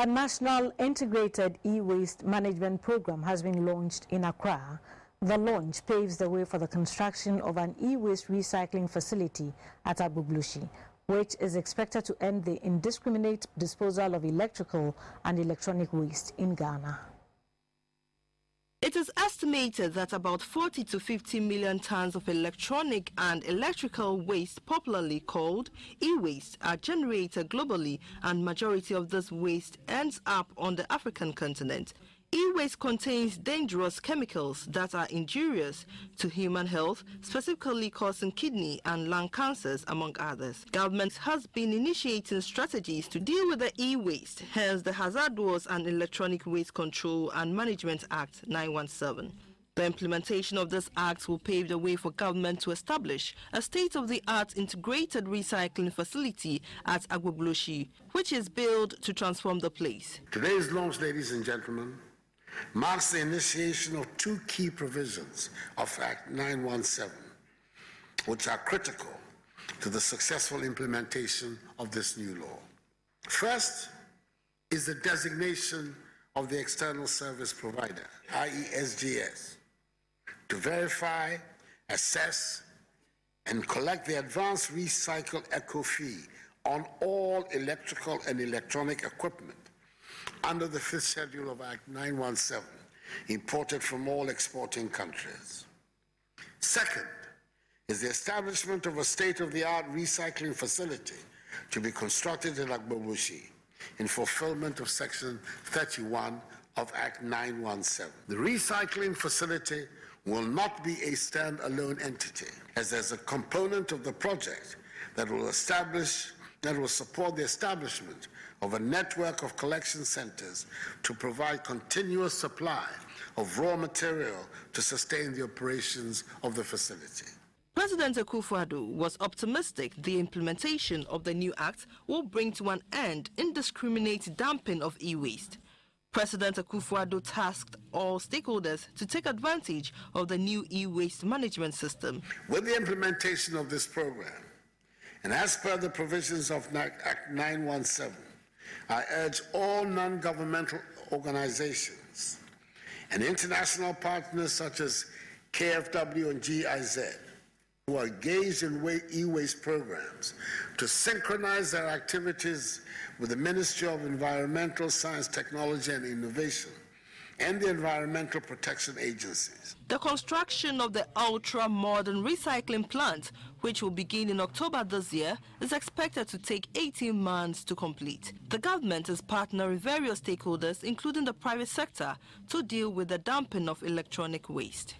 A national integrated e-waste management program has been launched in Accra. The launch paves the way for the construction of an e-waste recycling facility at Agbogbloshie, which is expected to end the indiscriminate disposal of electrical and electronic waste in Ghana. It is estimated that about 40 to 50 million tons of electronic and electrical waste, popularly called e-waste, are generated globally and majority of this waste ends up on the African continent. E-waste contains dangerous chemicals that are injurious to human health, specifically causing kidney and lung cancers, among others. Government has been initiating strategies to deal with the e-waste, hence the Hazardous and Electronic Waste Control and Management Act 917. The implementation of this act will pave the way for government to establish a state-of-the-art integrated recycling facility at Agbogbloshie, which is built to transform the place. Today's launch, ladies and gentlemen, marks the initiation of two key provisions of Act 917, which are critical to the successful implementation of this new law. First is the designation of the external service provider, i.e., SGS, to verify, assess, and collect the advanced recycle eco fee on all electrical and electronic equipment under the fifth schedule of Act 917, imported from all exporting countries. Second is the establishment of a state-of-the-art recycling facility to be constructed in Agbogbloshie in fulfillment of Section 31 of Act 917. The recycling facility will not be a stand-alone entity, as there's a component of the project that will establish that will support the establishment of a network of collection centers to provide continuous supply of raw material to sustain the operations of the facility. President Akufo-Addo was optimistic the implementation of the new act will bring to an end indiscriminate dumping of e-waste. President Akufo-Addo tasked all stakeholders to take advantage of the new e-waste management system. With the implementation of this program, and as per the provisions of Act 917, I urge all non-governmental organizations and international partners such as KFW and GIZ who are engaged in e-waste programs to synchronize their activities with the Ministry of Environmental Science, Technology and Innovation and the Environmental Protection Agencies. The construction of the ultra-modern recycling plant, which will begin in October this year, is expected to take 18 months to complete. The government is partnering with various stakeholders, including the private sector, to deal with the dumping of electronic waste.